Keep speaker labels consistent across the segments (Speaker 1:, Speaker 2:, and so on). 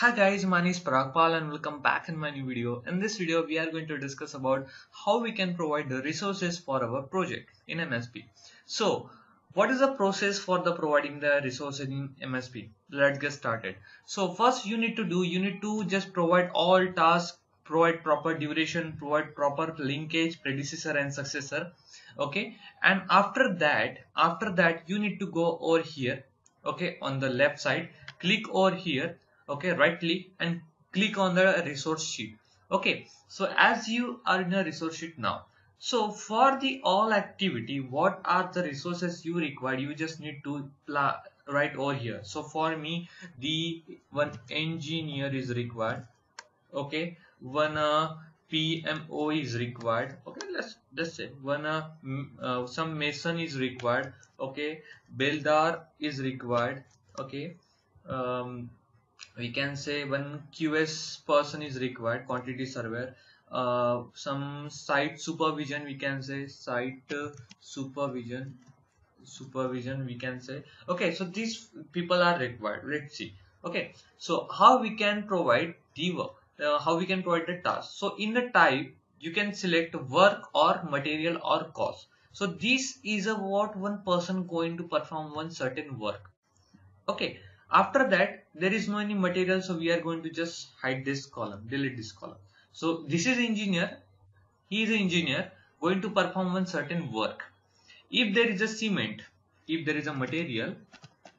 Speaker 1: Hi guys, my name is Parag Pal and welcome back in my new video. In this video, we are going to discuss about how we can provide the resources for our project in MSP. So, what is the process for the providing the resources in MSP? Let's get started. So first you need to do, you need to just provide all tasks, provide proper duration, provide proper linkage, predecessor and successor. Okay. And after that, after that you need to go over here. Okay. On the left side, click over here okay right click and click on the resource sheet. Okay so as you are in a resource sheet now so for the all activity what are the resources you require you just need to write over here. So for me the one engineer is required. Okay one uh, PMO is required. Okay let's let's say one uh, uh, some mason is required. Okay builder is required. Okay um, we can say one QS person is required quantity surveyor. Uh, some site supervision we can say site supervision supervision we can say. Okay so these people are required. Let's see. Okay so how we can provide the work? Uh, how we can provide the task? So in the type you can select work or material or cost. So this is a what one person going to perform one certain work. Okay after that there is no any material so we are going to just hide this column delete this column. So this is engineer. He is engineer going to perform one certain work. If there is a cement if there is a material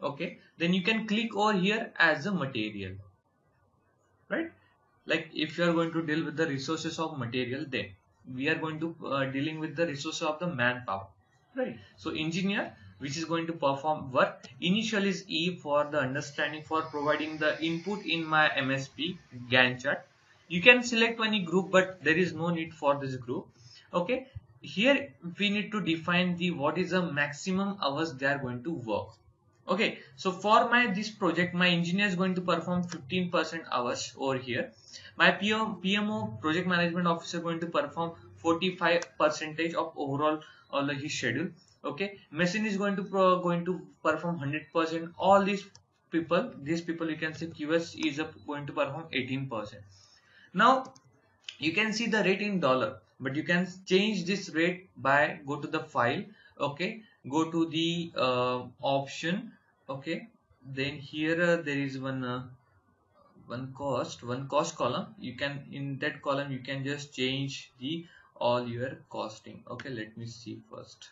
Speaker 1: okay then you can click over here as a material right? Like if you are going to deal with the resources of material then we are going to uh, dealing with the resources of the manpower right? So engineer which is going to perform work. Initial is E for the understanding for providing the input in my MSP Gantt chart. You can select any group but there is no need for this group. Okay. Here we need to define the what is the maximum hours they are going to work. Okay. So for my this project my engineer is going to perform 15% hours over here. My PMO project management officer going to perform 45 percentage of overall all his schedule okay? Machine is going to pro, going to perform 100% all these people these people you can say qs is going to perform 18% now you can see the rate in dollar but you can change this rate by go to the file okay? Go to the uh, option okay? Then here uh, there is one uh, one cost one cost column. You can in that column you can just change the all your costing. Okay let me see first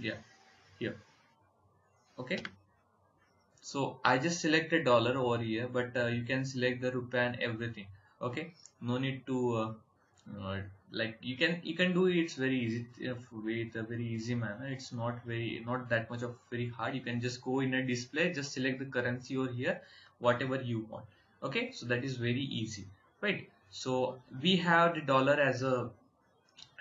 Speaker 1: yeah. Here okay. So I just selected dollar over here but uh, you can select the rupee and everything. Okay? No need to uh, uh, like you can you can do it it's very easy with a very easy manner. It's not very not that much of very hard. You can just go in a display just select the currency over here whatever you want. Okay? So that is very easy. Right? So we have the dollar as a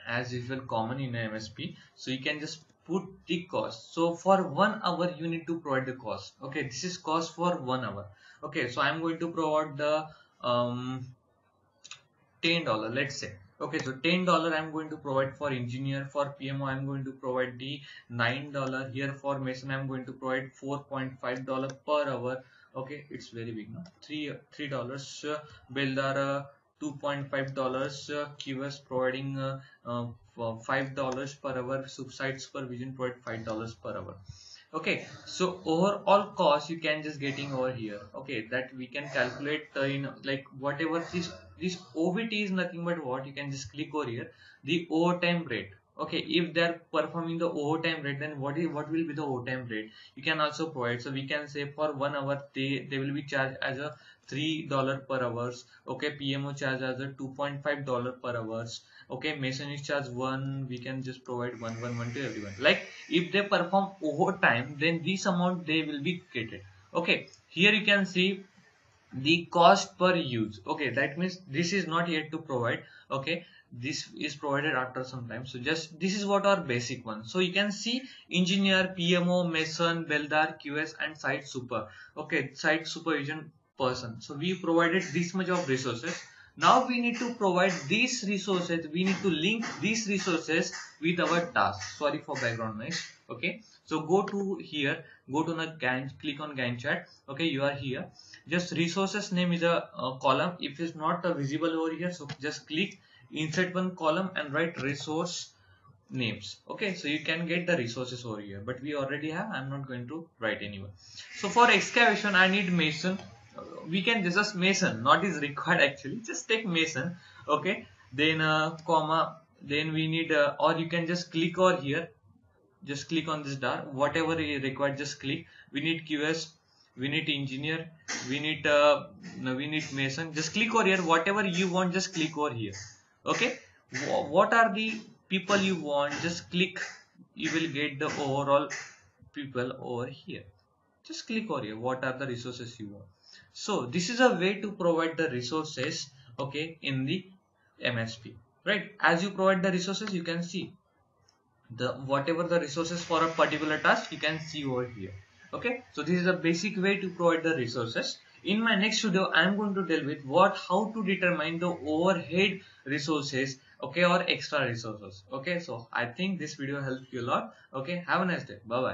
Speaker 1: as usual common in MSP so you can just put the cost. So for one hour you need to provide the cost. Okay this is cost for one hour. Okay so I'm going to provide the um, ten dollar let's say. Okay so ten dollar I'm going to provide for engineer for PMO I'm going to provide the nine dollar. Here for mason I'm going to provide 4.5 dollar per hour. Okay it's very big now three three dollars uh, builder uh, 2.5 dollars uh, QS providing uh, uh, five dollars per hour site supervision provide five dollars per hour. Okay so overall cost you can just getting over here. Okay that we can calculate uh, in like whatever this this OVT is nothing but what you can just click over here. The overtime rate okay if they are performing the overtime rate then what is what will be the overtime rate? You can also provide. So we can say for one hour they they will be charged as a three dollar per hours. Okay pmo charge as a 2.5 dollar per hours. Okay mason is charge one we can just provide one one one to everyone. Like if they perform overtime then this amount they will be created. Okay here you can see the cost per use. Okay that means this is not yet to provide. Okay this is provided after some time. So just this is what our basic one so you can see engineer pmo mason builder qs and site super. Okay site supervision person. So we provided this much of resources. Now we need to provide these resources. We need to link these resources with our task. Sorry for background noise. Okay so go to here. Go to the Gantt click on Gantt chart. Okay you are here. Just resources name is a, column. If it's not visible over here so just click insert one column and write resource names. Okay so you can get the resources over here but we already have i'm not going to write anywhere. So for excavation i need mason. We can just mason not is required actually just take mason okay? Then uh, comma then we need uh, or you can just click over here. Just click on this dot whatever is required just click. We need qs we need engineer we need uh, no, we need mason. Just click over here whatever you want just click over here okay? What are the people you want? Just click. You will get the overall people over here. Just click over here. What are the resources you want? So this is a way to provide the resources okay in the MSP right? As you provide the resources you can see. The whatever the resources for a particular task you can see over here okay? So this is a basic way to provide the resources. In my next video i am going to deal with what how to determine the overhead resources okay or extra resources okay? So i think this video helped you a lot okay? Have a nice day. Bye bye